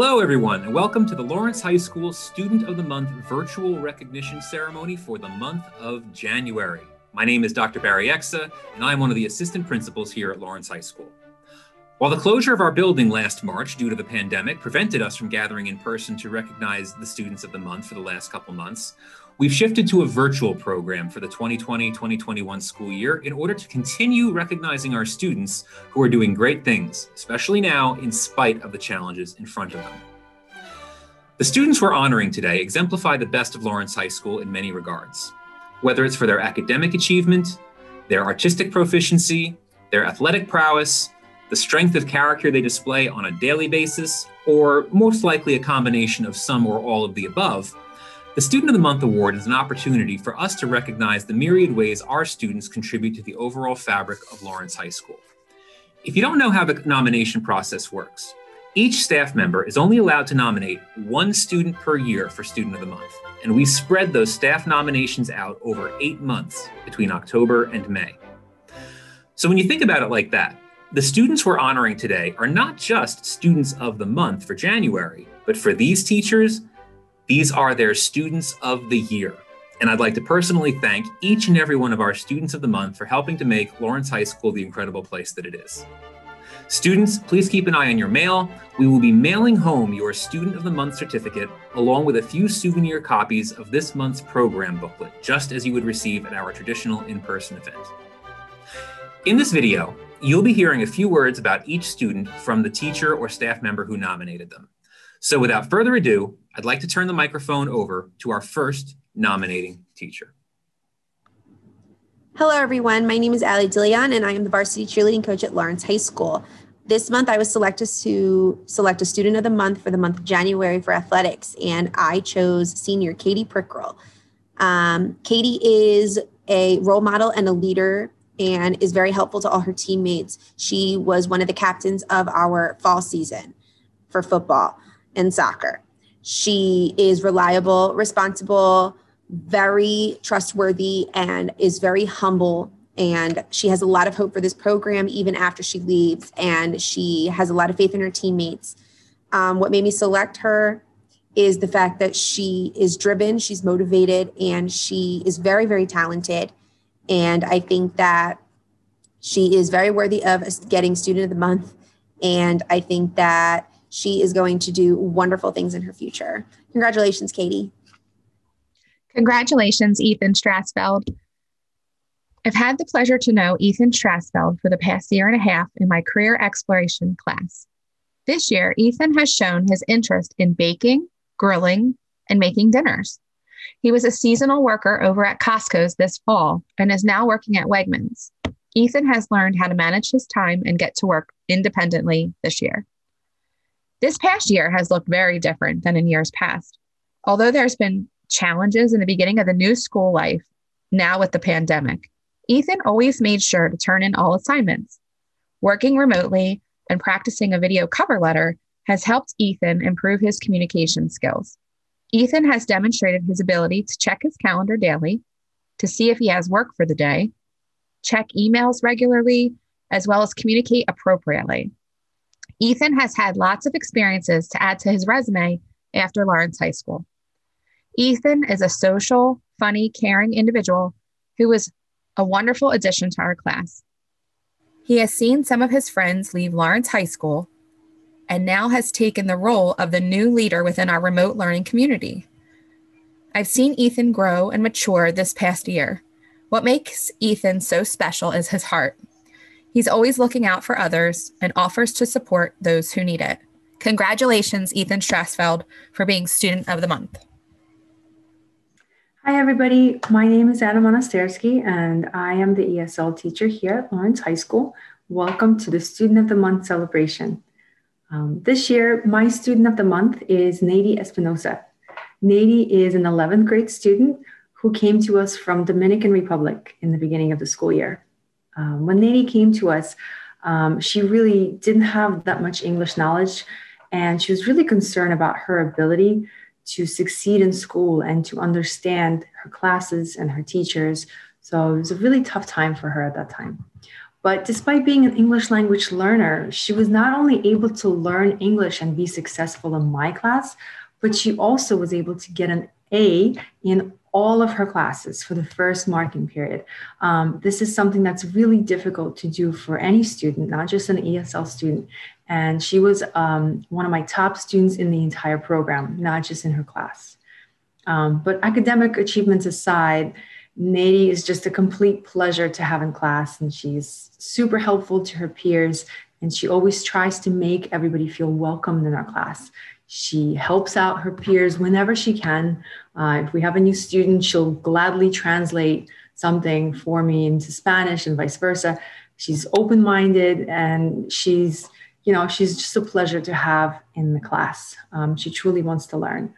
Hello, everyone, and welcome to the Lawrence High School Student of the Month virtual recognition ceremony for the month of January. My name is Dr. Barry Exa, and I am one of the assistant principals here at Lawrence High School. While the closure of our building last March due to the pandemic prevented us from gathering in person to recognize the students of the month for the last couple months, we've shifted to a virtual program for the 2020-2021 school year in order to continue recognizing our students who are doing great things, especially now in spite of the challenges in front of them. The students we're honoring today exemplify the best of Lawrence High School in many regards, whether it's for their academic achievement, their artistic proficiency, their athletic prowess, the strength of character they display on a daily basis, or most likely a combination of some or all of the above, the Student of the Month Award is an opportunity for us to recognize the myriad ways our students contribute to the overall fabric of Lawrence High School. If you don't know how the nomination process works, each staff member is only allowed to nominate one student per year for Student of the Month, and we spread those staff nominations out over eight months between October and May. So when you think about it like that, the students we're honoring today are not just students of the month for January, but for these teachers, these are their students of the year. And I'd like to personally thank each and every one of our students of the month for helping to make Lawrence High School the incredible place that it is. Students, please keep an eye on your mail. We will be mailing home your Student of the Month certificate along with a few souvenir copies of this month's program booklet, just as you would receive at our traditional in-person event. In this video, you'll be hearing a few words about each student from the teacher or staff member who nominated them. So without further ado, I'd like to turn the microphone over to our first nominating teacher. Hello, everyone. My name is Ali Dilian, and I am the varsity cheerleading coach at Lawrence High School. This month, I was selected to select a student of the month for the month of January for athletics, and I chose senior Katie Prickrell. Um, Katie is a role model and a leader and is very helpful to all her teammates. She was one of the captains of our fall season for football and soccer. She is reliable, responsible, very trustworthy, and is very humble. And she has a lot of hope for this program even after she leaves. And she has a lot of faith in her teammates. Um, what made me select her is the fact that she is driven, she's motivated, and she is very, very talented. And I think that she is very worthy of getting Student of the Month. And I think that she is going to do wonderful things in her future. Congratulations, Katie. Congratulations, Ethan Strasfeld. I've had the pleasure to know Ethan Strasfeld for the past year and a half in my career exploration class. This year, Ethan has shown his interest in baking, grilling, and making dinners. He was a seasonal worker over at Costco's this fall and is now working at Wegmans. Ethan has learned how to manage his time and get to work independently this year. This past year has looked very different than in years past. Although there's been challenges in the beginning of the new school life, now with the pandemic, Ethan always made sure to turn in all assignments. Working remotely and practicing a video cover letter has helped Ethan improve his communication skills. Ethan has demonstrated his ability to check his calendar daily, to see if he has work for the day, check emails regularly, as well as communicate appropriately. Ethan has had lots of experiences to add to his resume after Lawrence High School. Ethan is a social, funny, caring individual who was a wonderful addition to our class. He has seen some of his friends leave Lawrence High School and now has taken the role of the new leader within our remote learning community. I've seen Ethan grow and mature this past year. What makes Ethan so special is his heart. He's always looking out for others and offers to support those who need it. Congratulations, Ethan Strasfeld, for being Student of the Month. Hi, everybody. My name is Anna Monastersky, and I am the ESL teacher here at Lawrence High School. Welcome to the Student of the Month celebration. Um, this year, my Student of the Month is Nady Espinosa. Nady is an 11th grade student who came to us from Dominican Republic in the beginning of the school year. Um, when Nady came to us, um, she really didn't have that much English knowledge, and she was really concerned about her ability to succeed in school and to understand her classes and her teachers. So it was a really tough time for her at that time. But despite being an English language learner, she was not only able to learn English and be successful in my class, but she also was able to get an A in all of her classes for the first marking period. Um, this is something that's really difficult to do for any student, not just an ESL student. And she was um, one of my top students in the entire program, not just in her class. Um, but academic achievements aside, Nady is just a complete pleasure to have in class, and she's super helpful to her peers. And she always tries to make everybody feel welcomed in our class. She helps out her peers whenever she can. Uh, if we have a new student, she'll gladly translate something for me into Spanish and vice versa. She's open minded and she's, you know, she's just a pleasure to have in the class. Um, she truly wants to learn.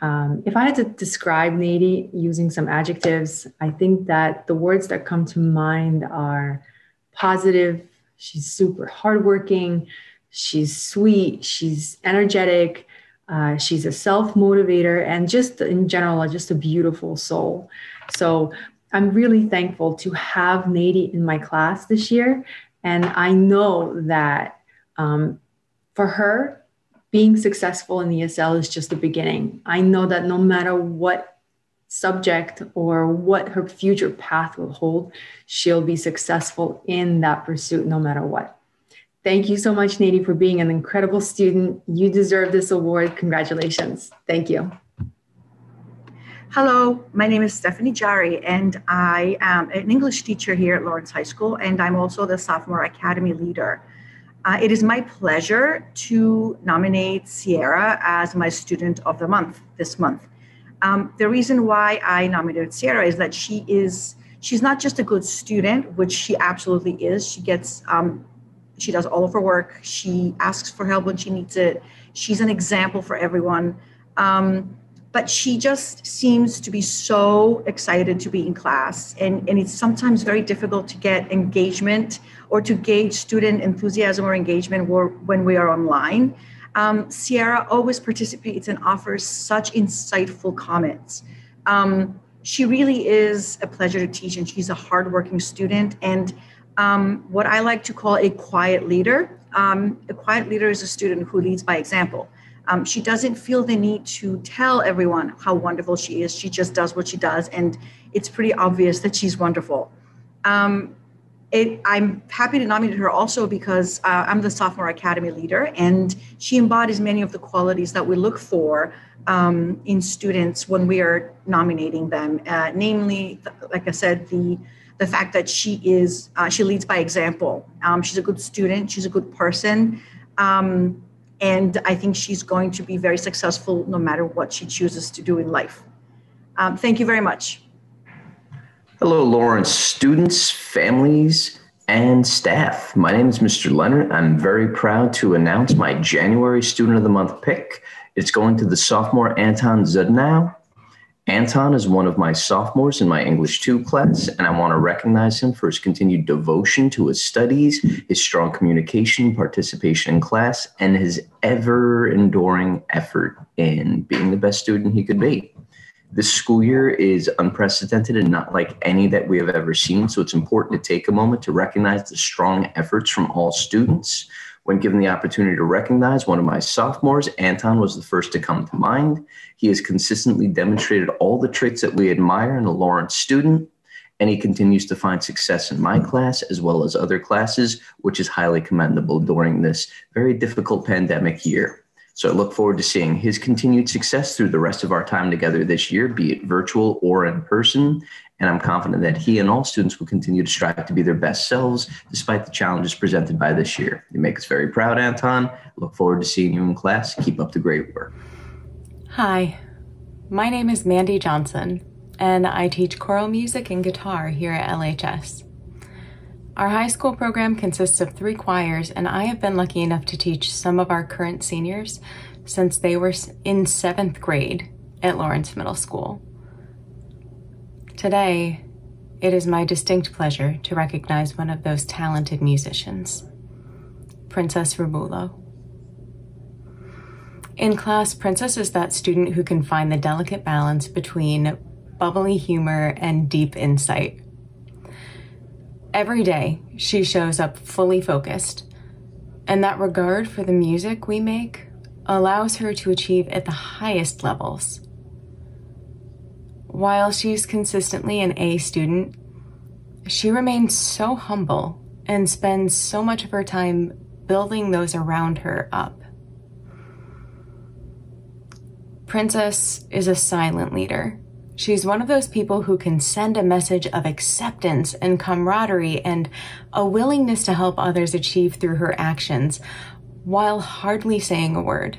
Um, if I had to describe Nady using some adjectives, I think that the words that come to mind are positive. She's super hardworking. She's sweet, she's energetic, uh, she's a self motivator, and just in general, just a beautiful soul. So I'm really thankful to have Nady in my class this year. And I know that um, for her, being successful in ESL is just the beginning. I know that no matter what subject or what her future path will hold, she'll be successful in that pursuit no matter what. Thank you so much, Nady, for being an incredible student. You deserve this award. Congratulations. Thank you. Hello, my name is Stephanie Jari, and I am an English teacher here at Lawrence High School, and I'm also the Sophomore Academy leader. Uh, it is my pleasure to nominate Sierra as my Student of the Month this month. Um, the reason why I nominated Sierra is that she is she's not just a good student, which she absolutely is. She gets um, she does all of her work. She asks for help when she needs it. She's an example for everyone. Um, but she just seems to be so excited to be in class. And, and it's sometimes very difficult to get engagement or to gauge student enthusiasm or engagement when we are online. Um, Sierra always participates and offers such insightful comments. Um, she really is a pleasure to teach, and she's a hardworking student. And um, what I like to call a quiet leader. Um, a quiet leader is a student who leads by example. Um, she doesn't feel the need to tell everyone how wonderful she is. She just does what she does, and it's pretty obvious that she's wonderful. Um, it, I'm happy to nominate her also because uh, I'm the sophomore academy leader, and she embodies many of the qualities that we look for um, in students when we are nominating them. Uh, namely, like I said, the the fact that she is uh, she leads by example. Um, she's a good student. She's a good person. Um, and I think she's going to be very successful no matter what she chooses to do in life. Um, thank you very much. Hello, Lawrence students, families, and staff. My name is Mr. Leonard. I'm very proud to announce my January Student of the Month pick. It's going to the sophomore Anton Zudnow Anton is one of my sophomores in my English 2 class, and I want to recognize him for his continued devotion to his studies, his strong communication, participation in class, and his ever enduring effort in being the best student he could be. This school year is unprecedented and not like any that we have ever seen, so it's important to take a moment to recognize the strong efforts from all students. When given the opportunity to recognize one of my sophomores, Anton was the first to come to mind. He has consistently demonstrated all the traits that we admire in a Lawrence student, and he continues to find success in my class as well as other classes, which is highly commendable during this very difficult pandemic year. So I look forward to seeing his continued success through the rest of our time together this year, be it virtual or in person. And I'm confident that he and all students will continue to strive to be their best selves despite the challenges presented by this year. You make us very proud, Anton. Look forward to seeing you in class. Keep up the great work. Hi, my name is Mandy Johnson, and I teach choral music and guitar here at LHS. Our high school program consists of three choirs, and I have been lucky enough to teach some of our current seniors since they were in seventh grade at Lawrence Middle School. Today, it is my distinct pleasure to recognize one of those talented musicians, Princess Romulo. In class, Princess is that student who can find the delicate balance between bubbly humor and deep insight. Every day, she shows up fully focused, and that regard for the music we make allows her to achieve at the highest levels. While she's consistently an A student, she remains so humble and spends so much of her time building those around her up. Princess is a silent leader. She's one of those people who can send a message of acceptance and camaraderie and a willingness to help others achieve through her actions while hardly saying a word.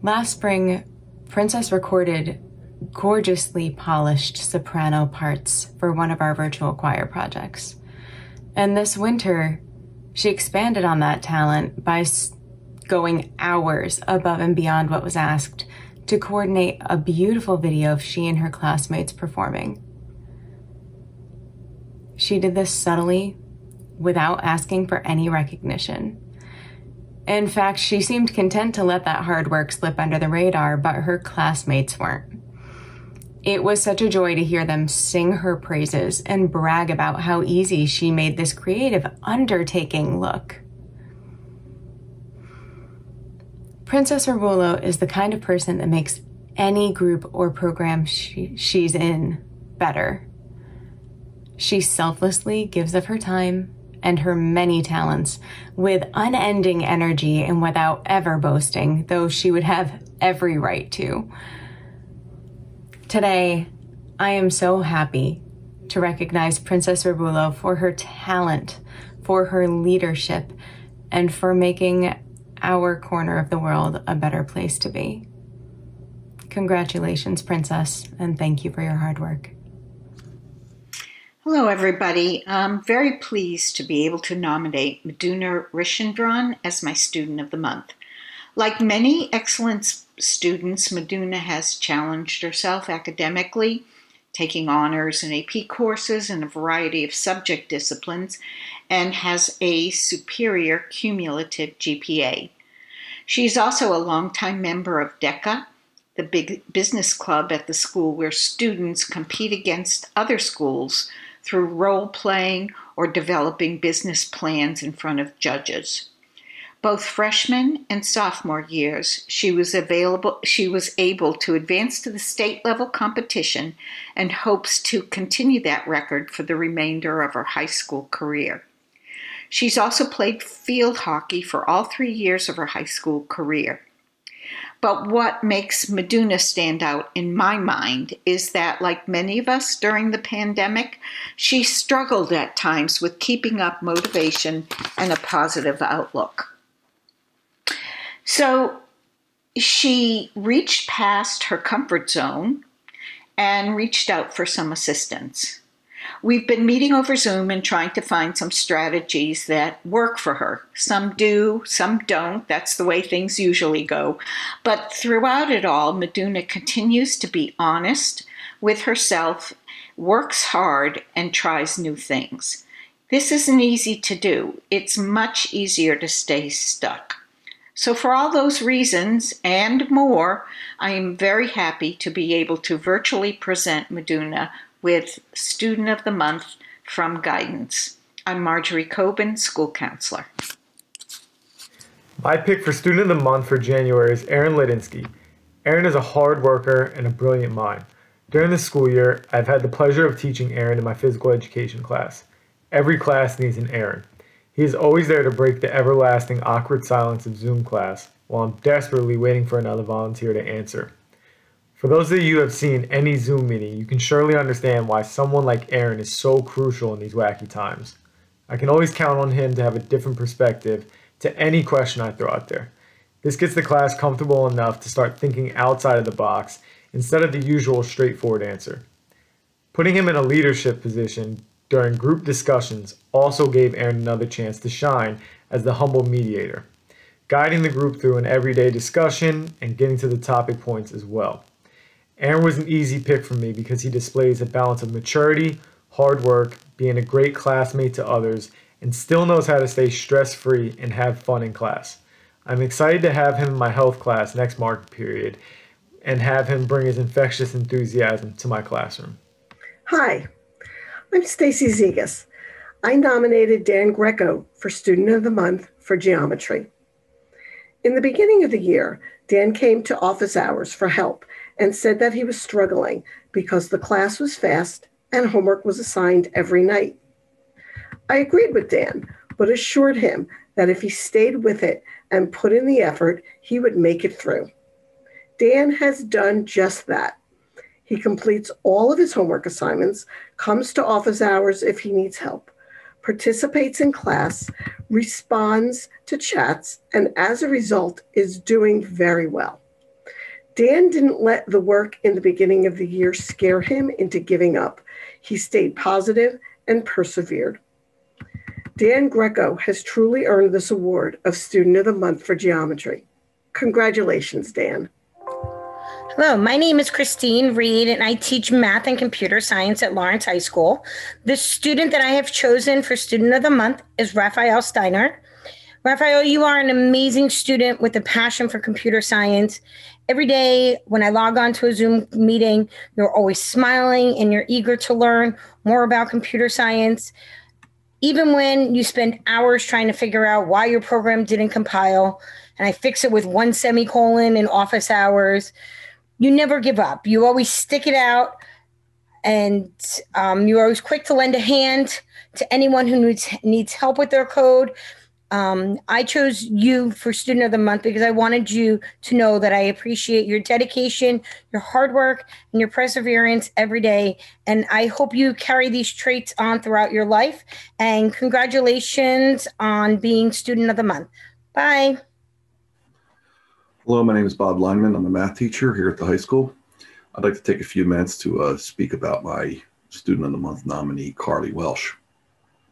Last spring, Princess recorded gorgeously polished soprano parts for one of our virtual choir projects. And this winter, she expanded on that talent by going hours above and beyond what was asked to coordinate a beautiful video of she and her classmates performing. She did this subtly without asking for any recognition. In fact, she seemed content to let that hard work slip under the radar, but her classmates weren't. It was such a joy to hear them sing her praises and brag about how easy she made this creative undertaking look. Princess Ravulo is the kind of person that makes any group or program she, she's in better. She selflessly gives of her time and her many talents with unending energy and without ever boasting, though she would have every right to. Today, I am so happy to recognize Princess Ravulo for her talent, for her leadership, and for making our corner of the world a better place to be. Congratulations, Princess, and thank you for your hard work. Hello, everybody. I'm very pleased to be able to nominate Maduna Rishendran as my Student of the Month. Like many excellent students, Maduna has challenged herself academically, taking honors and AP courses in a variety of subject disciplines, and has a superior cumulative GPA. She's also a longtime member of DECA, the big business club at the school where students compete against other schools through role playing or developing business plans in front of judges both freshman and sophomore years, she was available she was able to advance to the state level competition and hopes to continue that record for the remainder of her high school career. She's also played field hockey for all 3 years of her high school career. But what makes Maduna stand out in my mind is that, like many of us during the pandemic, she struggled at times with keeping up motivation and a positive outlook. So she reached past her comfort zone and reached out for some assistance. We've been meeting over Zoom and trying to find some strategies that work for her. Some do, some don't. That's the way things usually go. But throughout it all, Maduna continues to be honest with herself, works hard, and tries new things. This isn't easy to do. It's much easier to stay stuck. So, for all those reasons and more, I am very happy to be able to virtually present Maduna with Student of the Month from Guidance. I'm Marjorie Coben, school counselor. My pick for Student of the Month for January is Aaron Lidinsky. Aaron is a hard worker and a brilliant mind. During the school year, I've had the pleasure of teaching Aaron in my physical education class. Every class needs an Aaron. He is always there to break the everlasting awkward silence of Zoom class while I'm desperately waiting for another volunteer to answer. For those of you who have seen any Zoom meeting, you can surely understand why someone like Aaron is so crucial in these wacky times. I can always count on him to have a different perspective to any question I throw out there. This gets the class comfortable enough to start thinking outside of the box instead of the usual straightforward answer. Putting him in a leadership position during group discussions also gave Aaron another chance to shine as the humble mediator, guiding the group through an everyday discussion and getting to the topic points as well. Aaron was an easy pick for me because he displays a balance of maturity, hard work, being a great classmate to others, and still knows how to stay stress free and have fun in class. I'm excited to have him in my health class next marking period and have him bring his infectious enthusiasm to my classroom. Hi, I'm Stacy Zegas. I nominated Dan Greco for Student of the Month for Geometry. In the beginning of the year, Dan came to office hours for help and said that he was struggling because the class was fast and homework was assigned every night. I agreed with Dan, but assured him that if he stayed with it and put in the effort, he would make it through. Dan has done just that. He completes all of his homework assignments, comes to office hours if he needs help, participates in class, responds to chats, and as a result is doing very well. Dan didn't let the work in the beginning of the year scare him into giving up. He stayed positive and persevered. Dan Greco has truly earned this award of Student of the Month for Geometry. Congratulations, Dan. Hello, my name is Christine Reed, and I teach math and computer science at Lawrence High School. The student that I have chosen for Student of the Month is Raphael Steiner. Raphael, you are an amazing student with a passion for computer science. Every day when I log on to a Zoom meeting, you're always smiling and you're eager to learn more about computer science. Even when you spend hours trying to figure out why your program didn't compile, and I fix it with one semicolon in office hours you never give up. You always stick it out, and um, you're always quick to lend a hand to anyone who needs needs help with their code. Um, I chose you for Student of the Month because I wanted you to know that I appreciate your dedication, your hard work, and your perseverance every day. And I hope you carry these traits on throughout your life. And congratulations on being Student of the Month. Bye. Hello, my name is Bob Lineman. I'm a math teacher here at the high school. I'd like to take a few minutes to uh, speak about my Student of the Month nominee, Carly Welsh.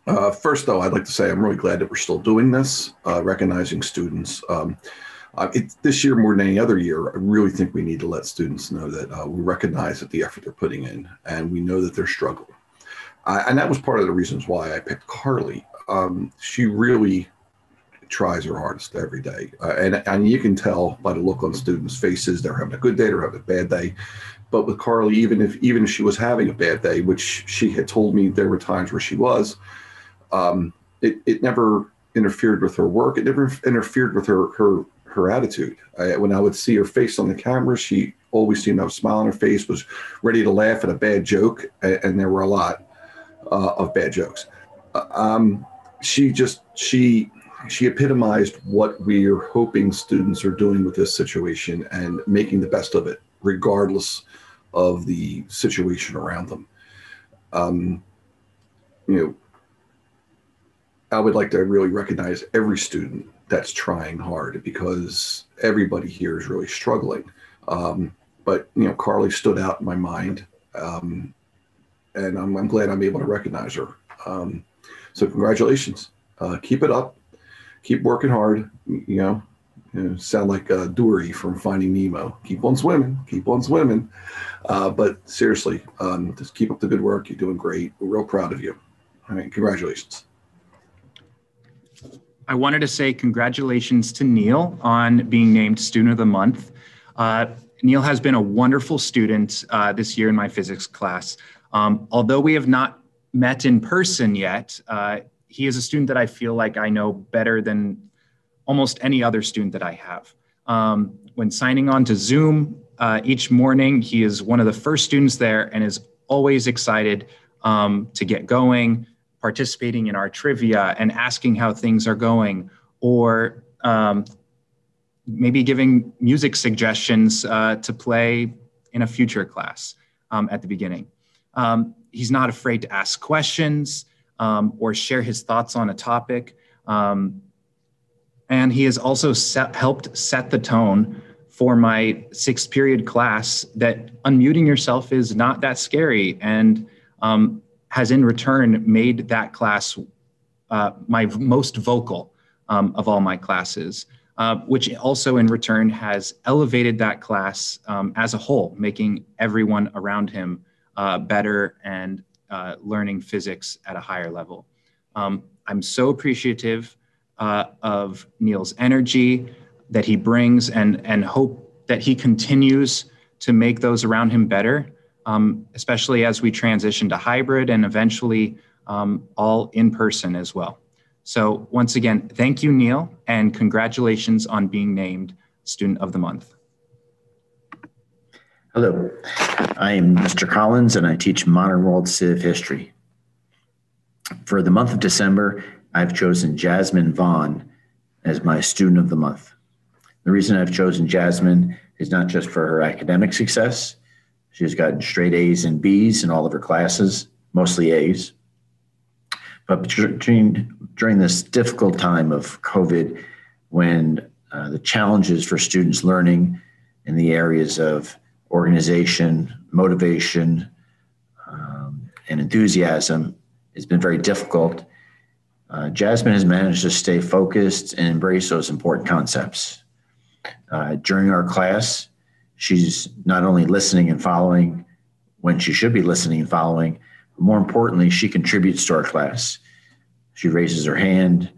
Uh, first, though, I'd like to say I'm really glad that we're still doing this, uh, recognizing students. Um, uh, it, this year, more than any other year, I really think we need to let students know that uh, we recognize that the effort they're putting in and we know that they're struggling. and that was part of the reasons why I picked Carly. Um, she really tries her hardest every day. Uh, and, and you can tell by the look on students' faces, they're having a good day, they're having a bad day. But with Carly, even if even if she was having a bad day, which she had told me there were times where she was, um, it, it never interfered with her work. It never interfered with her her her attitude. I, when I would see her face on the camera, she always seemed to have a smile on her face, was ready to laugh at a bad joke, and, and there were a lot uh, of bad jokes. Uh, um, she just she she epitomized what we're hoping students are doing with this situation and making the best of it, regardless of the situation around them. Um, you know, I would like to really recognize every student that's trying hard because everybody here is really struggling. Um, but you know, Carly stood out in my mind, um, and I'm, I'm, glad I'm able to recognize her. Um, so congratulations, uh, keep it up keep working hard. You know, you know sound like uh, Dory from Finding Nemo. Keep on swimming, keep on swimming. Uh, but seriously, um, just keep up the good work. You're doing great. We're real proud of you. I mean, congratulations. I wanted to say congratulations to Neil on being named Student of the Month. Uh, Neil has been a wonderful student uh, this year in my physics class. Um, although we have not met in person yet, uh, he is a student that I feel like I know better than almost any other student that I have. Um, when signing on to Zoom uh, each morning, he is one of the first students there and is always excited um, to get going, participating in our trivia and asking how things are going, or um, maybe giving music suggestions uh, to play in a future class um, at the beginning. Um, he's not afraid to ask questions um, or share his thoughts on a topic. Um, and he has also set, helped set the tone for my sixth period class that unmuting yourself is not that scary and um, has in return made that class uh, my most vocal um, of all my classes. Uh, which also in return has elevated that class um, as a whole, making everyone around him uh, better and uh, learning physics at a higher level. Um, I'm so appreciative uh, of Neil's energy that he brings and, and hope that he continues to make those around him better. Um, especially as we transition to hybrid and eventually um, all in person as well. So, once again, thank you, Neil, and congratulations on being named Student of the Month. Hello, I am Mr. Collins and I teach Modern World Civ History. For the month of December, I've chosen Jasmine Vaughn as my Student of the Month. The reason I've chosen Jasmine is not just for her academic success, she's gotten straight A's and B's in all of her classes, mostly A's. But during, during this difficult time of COVID, when uh, the challenges for students learning in the areas of organization, motivation, um, and enthusiasm has been very difficult. Uh, Jasmine has managed to stay focused and embrace those important concepts. Uh, during our class, she's not only listening and following when she should be listening and following, but more importantly, she contributes to our class. She raises her hand,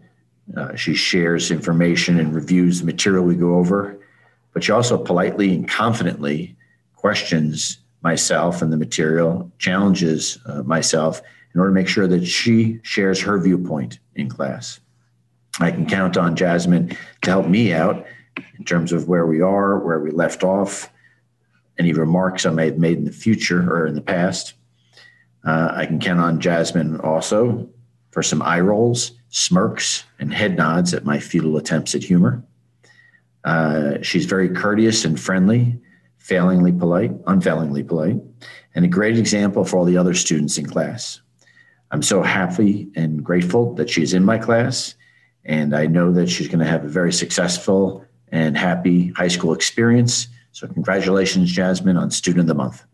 uh, she shares information and reviews the material we go over, but she also politely and confidently questions myself and the material, challenges uh, myself in order to make sure that she shares her viewpoint in class. I can count on Jasmine to help me out in terms of where we are, where we left off, any remarks I may have made in the future or in the past. Uh, I can count on Jasmine also for some eye rolls, smirks, and head nods at my futile attempts at humor. Uh, she's very courteous and friendly, failingly polite, unfailingly polite, and a great example for all the other students in class. I'm so happy and grateful that she's in my class, and I know that she's going to have a very successful and happy high school experience. So, congratulations, Jasmine, on Student of the Month.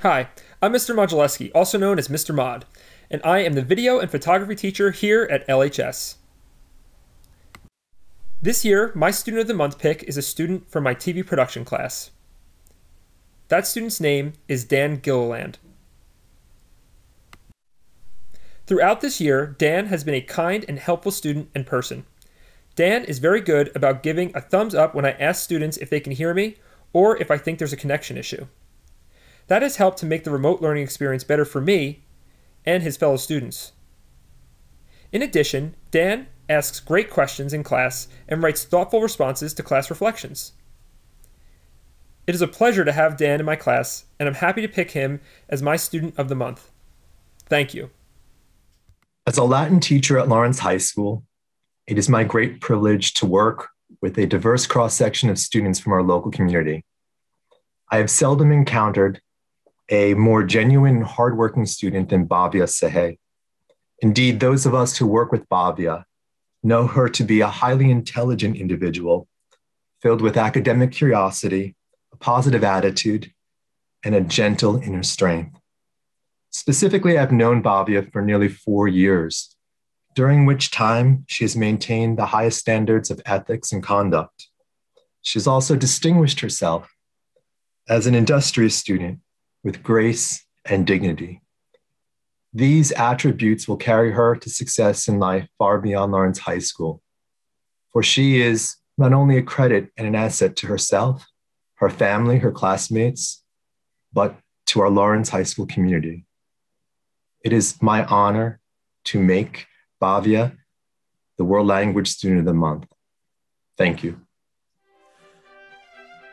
Hi, I'm Mr. Modulewski, also known as Mr. Mod, and I am the video and photography teacher here at LHS. This year, my Student of the Month pick is a student from my TV production class. That student's name is Dan Gilliland. Throughout this year, Dan has been a kind and helpful student and person. Dan is very good about giving a thumbs up when I ask students if they can hear me or if I think there's a connection issue. That has helped to make the remote learning experience better for me and his fellow students. In addition, Dan asks great questions in class and writes thoughtful responses to class reflections. It is a pleasure to have Dan in my class, and I'm happy to pick him as my student of the month. Thank you. As a Latin teacher at Lawrence High School, it is my great privilege to work with a diverse cross section of students from our local community. I have seldom encountered a more genuine, hardworking student than Bhavya Sahay. Indeed, those of us who work with Bhavya know her to be a highly intelligent individual, filled with academic curiosity, a positive attitude, and a gentle inner strength. Specifically, I've known Bhavya for nearly four years, during which time she has maintained the highest standards of ethics and conduct. She's also distinguished herself as an industrious student with grace and dignity. These attributes will carry her to success in life far beyond Lawrence High School, for she is not only a credit and an asset to herself, her family, her classmates, but to our Lawrence High School community. It is my honor to make Bhavya the World Language Student of the Month. Thank you.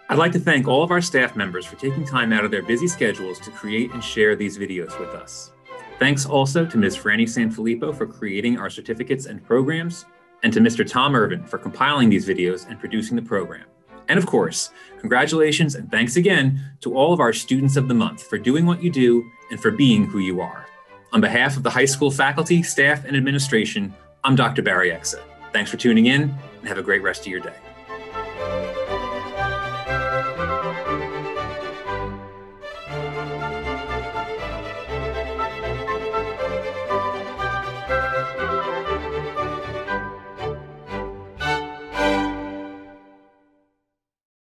I'd like to thank all of our staff members for taking time out of their busy schedules to create and share these videos with us. Thanks also to Ms. Franny Sanfilippo for creating our certificates and programs, and to Mr. Tom Irvin for compiling these videos and producing the program. And of course, congratulations and thanks again to all of our students of the month for doing what you do and for being who you are. On behalf of the high school faculty, staff, and administration, I'm Dr. Barry Exa. Thanks for tuning in and have a great rest of your day.